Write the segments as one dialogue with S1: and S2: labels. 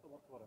S1: motora.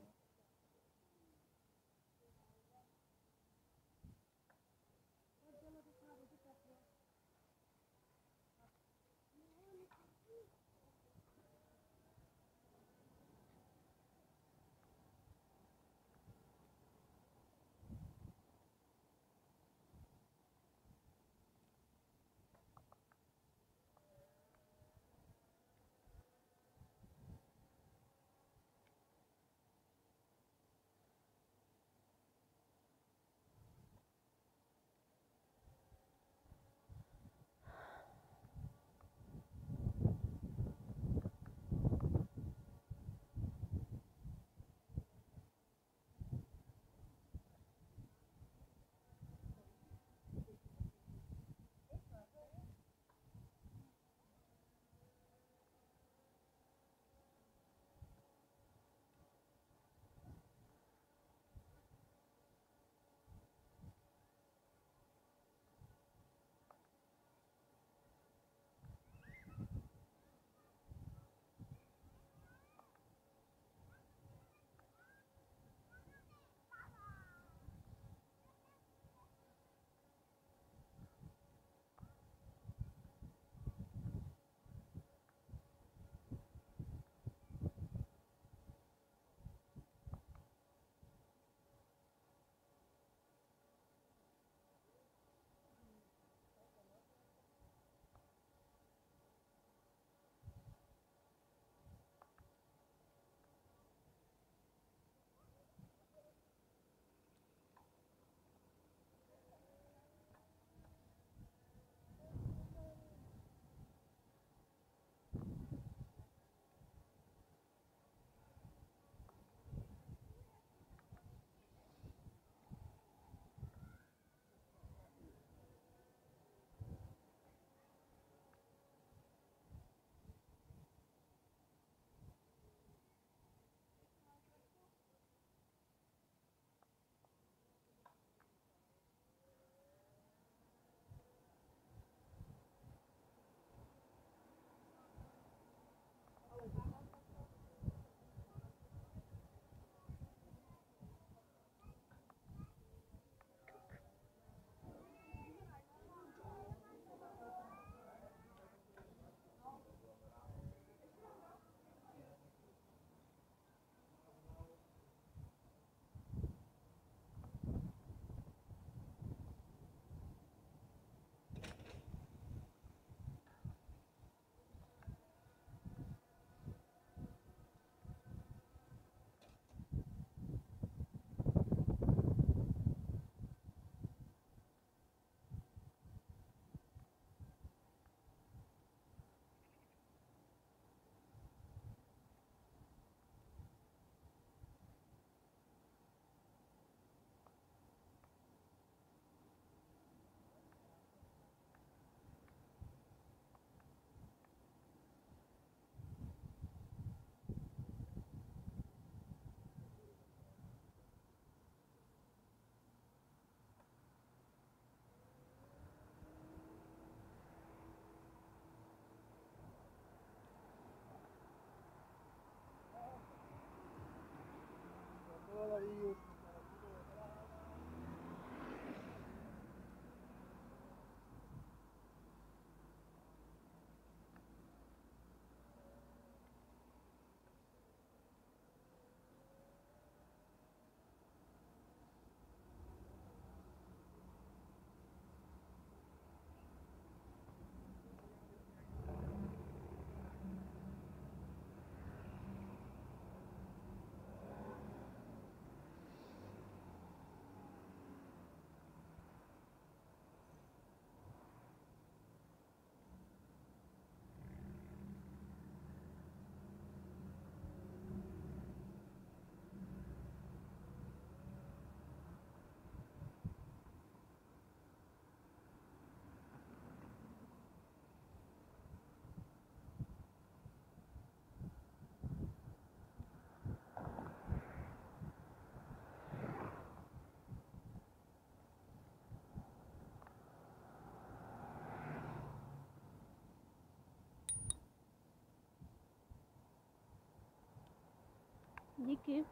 S1: देखिए।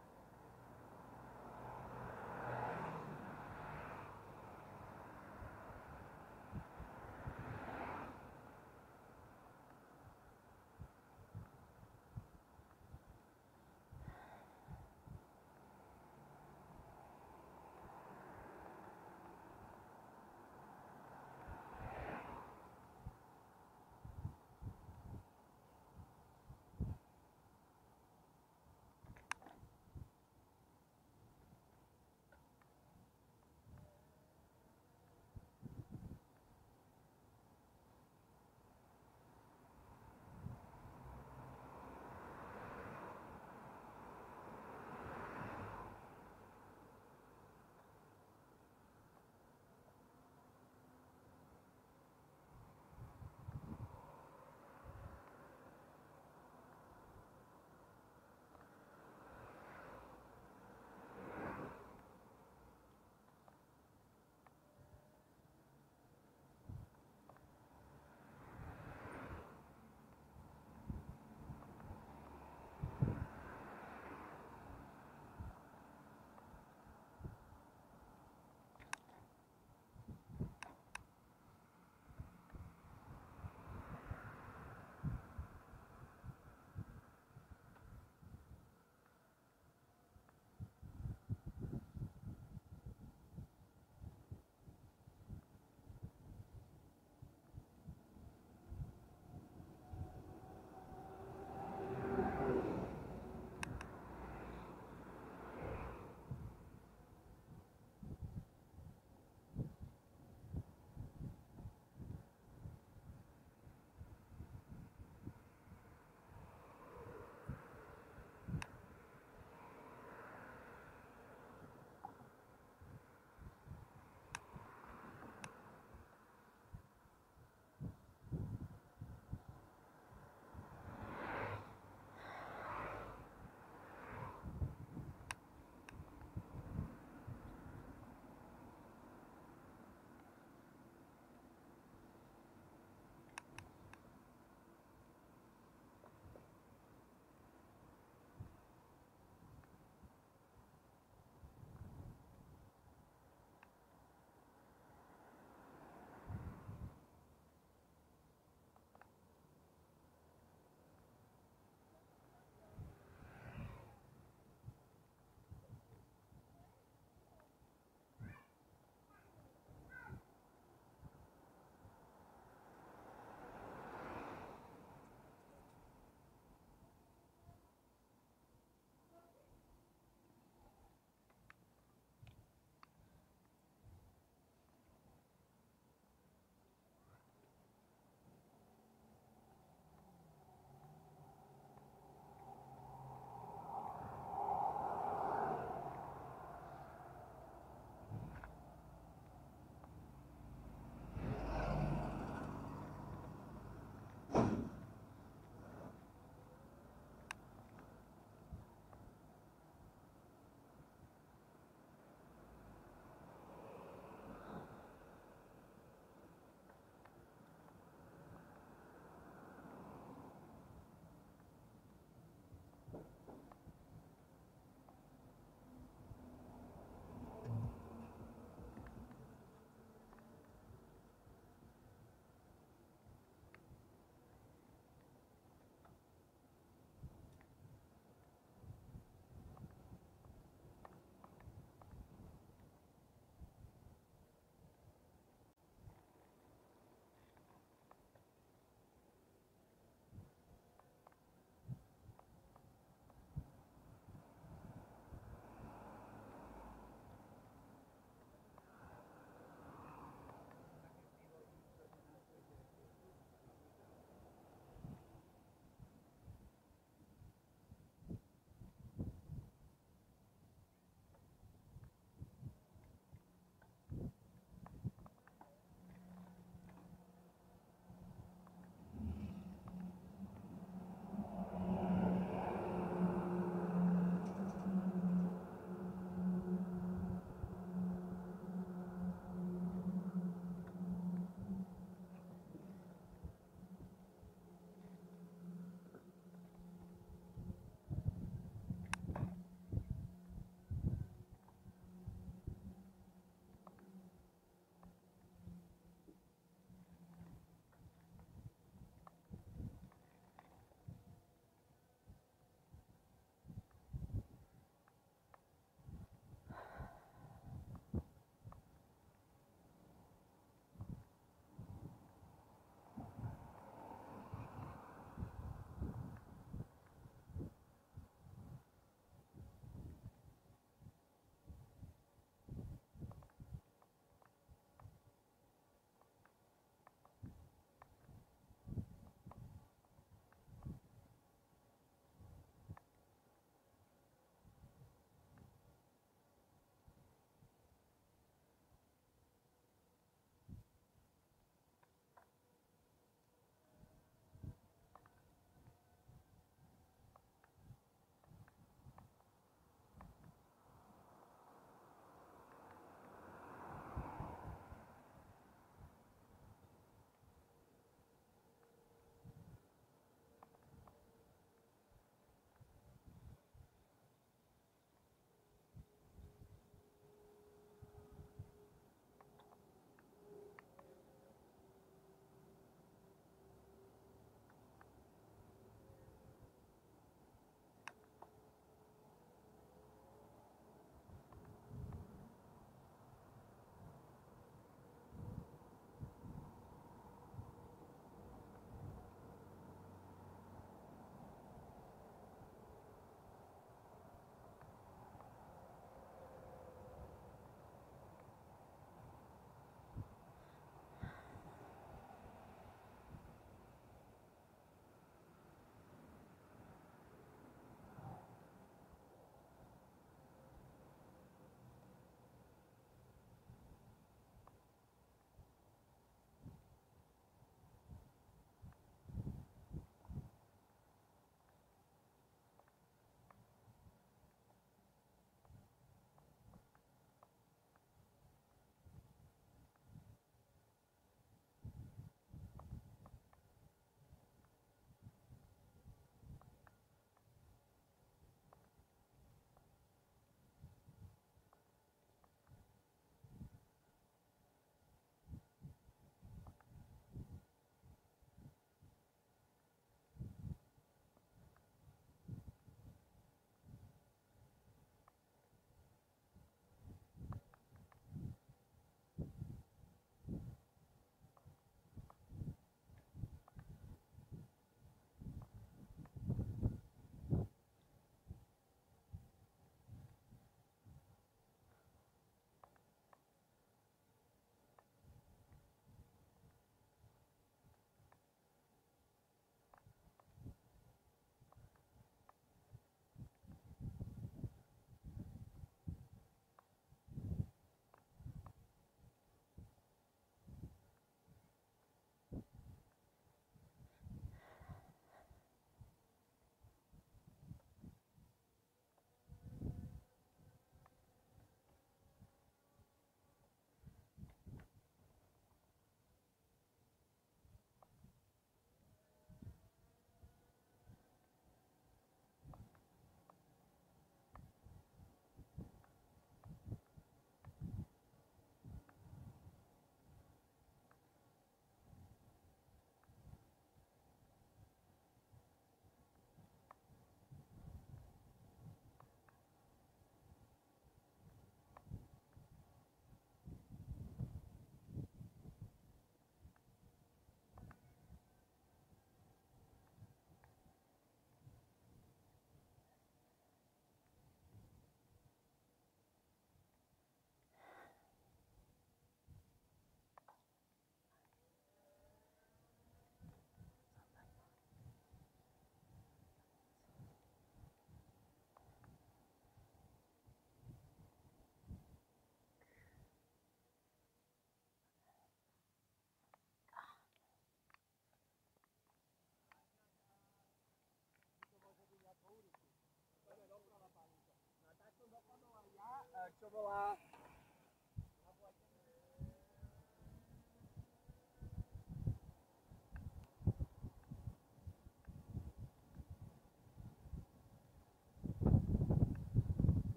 S1: 怎么玩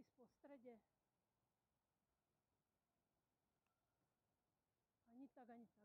S1: ísť po strede. Ani tak, ani tak